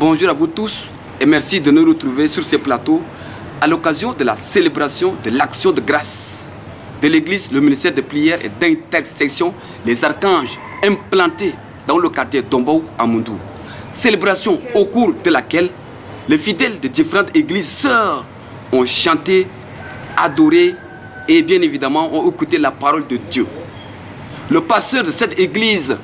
Bonjour à vous tous et merci de nous retrouver sur ce plateau à l'occasion de la célébration de l'action de grâce de l'église, le ministère de prière et d'intersection, les archanges implantés dans le quartier d'Ombaou à Mundou. Célébration au cours de laquelle les fidèles de différentes églises sœurs ont chanté, adoré et bien évidemment ont écouté la parole de Dieu. Le pasteur de cette église,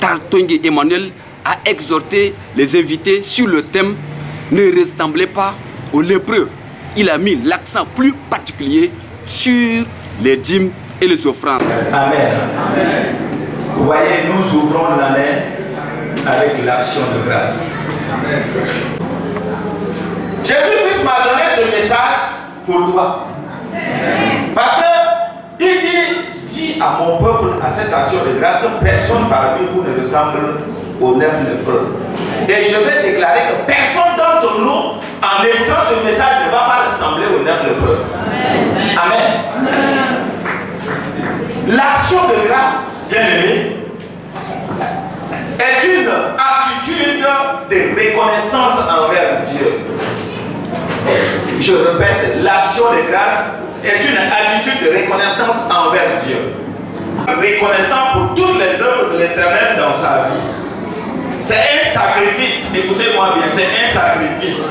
Tartongue Emmanuel, a exhorté les invités sur le thème Ne ressemblez pas aux lépreux. Il a mis l'accent plus particulier sur les dîmes et les offrandes. Amen. Vous voyez, nous ouvrons l'année avec l'action de grâce. Jésus-Christ m'a donné ce message pour toi. Parce que il dit, dit à mon peuple, à cette action de grâce, que personne parmi vous ne ressemble au neuf lépreux. Et je vais déclarer que personne d'entre nous, en écoutant ce message, ne va pas ressembler au neuf lépreux. Amen. L'action de grâce, bien aimé, est une attitude de reconnaissance envers Dieu. Je répète, l'action de grâce est une attitude de reconnaissance envers Dieu. Reconnaissant pour toutes les œuvres de l'éternel dans sa vie. C'est un sacrifice, écoutez-moi bien, c'est un sacrifice.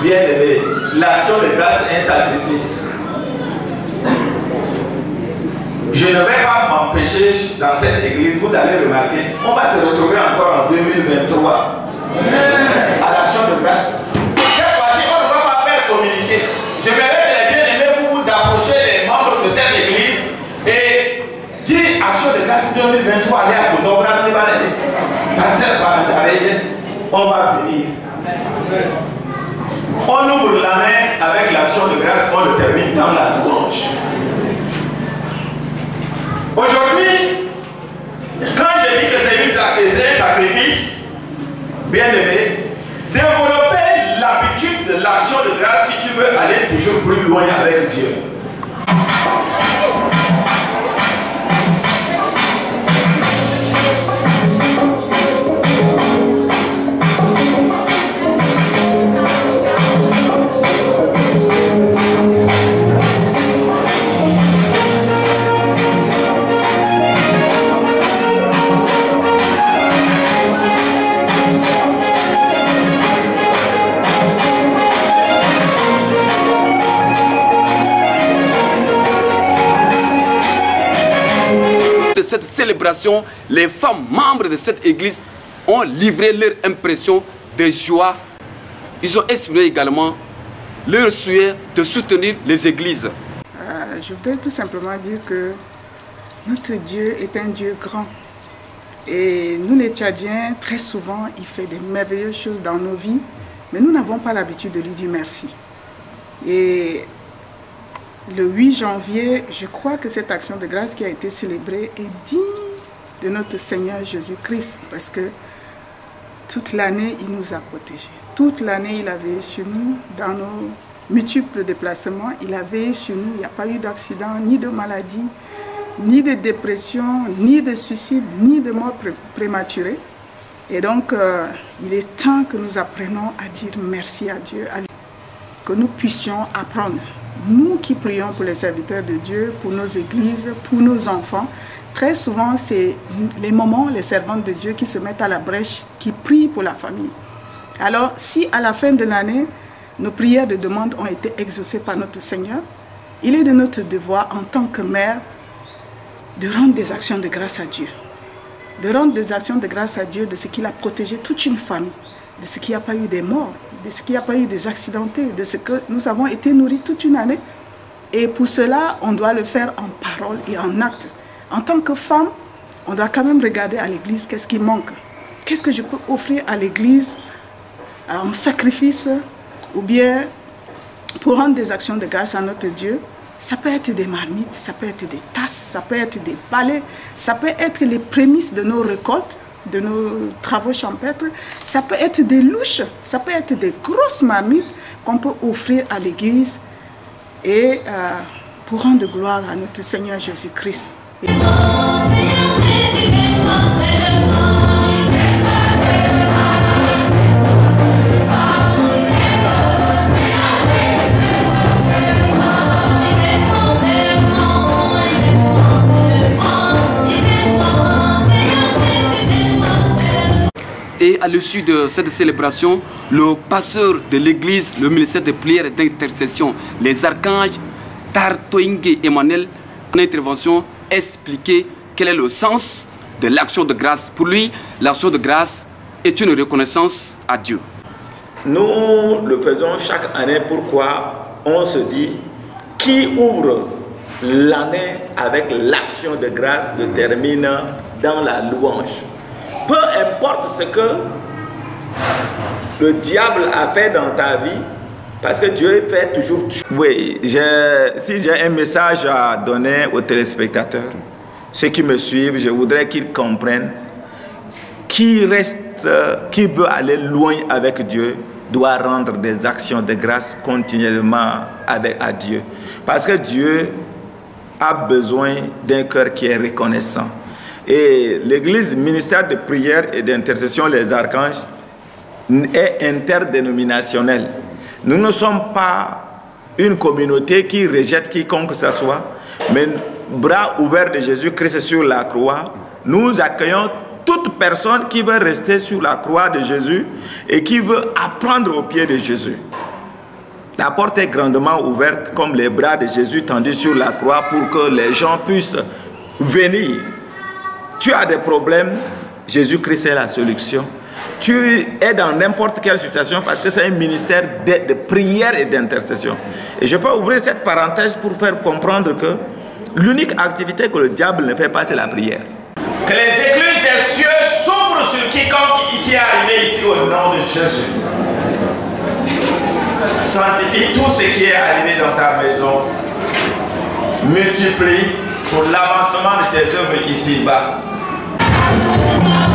Bien aimé, l'action de grâce est un sacrifice. Je ne vais pas m'empêcher dans cette église, vous allez remarquer, on va se retrouver encore en 2023 à l'action de grâce. Cette fois-ci, on ne va pas faire communiquer. Je verrai que les bien-aimés, vous vous approchez des membres de cette église et dit action de grâce 2023, allez à Kodobran, Pasteur on va venir. On ouvre l'année avec l'action de grâce, on le termine dans la louange. Aujourd'hui, quand j'ai dit que c'est un sacrifice, bien aimé, développer l'habitude de l'action de grâce si tu veux aller toujours plus loin avec Dieu. De cette célébration, les femmes membres de cette église ont livré leur impression de joie. Ils ont exprimé également leur souhait de soutenir les églises. Euh, je voudrais tout simplement dire que notre Dieu est un Dieu grand. Et nous, les Tchadiens, très souvent, il fait des merveilleuses choses dans nos vies, mais nous n'avons pas l'habitude de lui dire merci. Le 8 janvier, je crois que cette action de grâce qui a été célébrée est digne de notre Seigneur Jésus-Christ, parce que toute l'année, il nous a protégés. Toute l'année, il a veillé sur nous dans nos multiples déplacements. Il a veillé sur nous. Il n'y a pas eu d'accident, ni de maladie, ni de dépression, ni de suicide, ni de mort pré prématurée. Et donc, euh, il est temps que nous apprenions à dire merci à Dieu, à lui, que nous puissions apprendre. Nous qui prions pour les serviteurs de Dieu, pour nos églises, pour nos enfants, très souvent, c'est les moments, les servantes de Dieu qui se mettent à la brèche, qui prient pour la famille. Alors, si à la fin de l'année, nos prières de demande ont été exaucées par notre Seigneur, il est de notre devoir en tant que mère de rendre des actions de grâce à Dieu. De rendre des actions de grâce à Dieu de ce qu'il a protégé toute une famille, de ce qu'il n'y a pas eu des morts, de ce qu'il n'y a pas eu des accidentés, de ce que nous avons été nourris toute une année. Et pour cela, on doit le faire en parole et en acte. En tant que femme, on doit quand même regarder à l'église qu'est-ce qui manque? Qu'est-ce que je peux offrir à l'église en sacrifice ou bien pour rendre des actions de grâce à notre Dieu? Ça peut être des marmites, ça peut être des tasses, ça peut être des balais, ça peut être les prémices de nos récoltes, de nos travaux champêtres, ça peut être des louches, ça peut être des grosses marmites qu'on peut offrir à l'église et euh, pour rendre gloire à notre Seigneur Jésus-Christ. À l'issue de cette célébration, le pasteur de l'église, le ministère de prière et d'intercession, les archanges Tartoingue Emmanuel, en intervention, expliquait quel est le sens de l'action de grâce. Pour lui, l'action de grâce est une reconnaissance à Dieu. Nous le faisons chaque année. Pourquoi? On se dit, qui ouvre l'année avec l'action de grâce le termine dans la louange. Peu importe ce que le diable a fait dans ta vie, parce que Dieu fait toujours. Oui, si j'ai un message à donner aux téléspectateurs, ceux qui me suivent, je voudrais qu'ils comprennent qui reste, qui veut aller loin avec Dieu, doit rendre des actions de grâce continuellement avec, à Dieu. Parce que Dieu a besoin d'un cœur qui est reconnaissant. Et l'Église, ministère de prière et d'intercession, les archanges, est interdénominationnelle. Nous ne sommes pas une communauté qui rejette quiconque que ce soit, mais bras ouverts de Jésus-Christ sur la croix, nous accueillons toute personne qui veut rester sur la croix de Jésus et qui veut apprendre au pied de Jésus. La porte est grandement ouverte comme les bras de Jésus tendus sur la croix pour que les gens puissent venir. Tu as des problèmes, Jésus-Christ est la solution. Tu es dans n'importe quelle situation parce que c'est un ministère de, prière et d'intercession. Et je peux ouvrir cette parenthèse pour faire comprendre que l'unique activité que le diable ne fait pas, c'est la prière. Que les écluses des cieux s'ouvrent sur quiconque qui est arrivé ici au nom de Jésus. Sanctifie tout ce qui est arrivé dans ta maison. Multiplie pour l'avancement de tes œuvres ici-bas. Come on.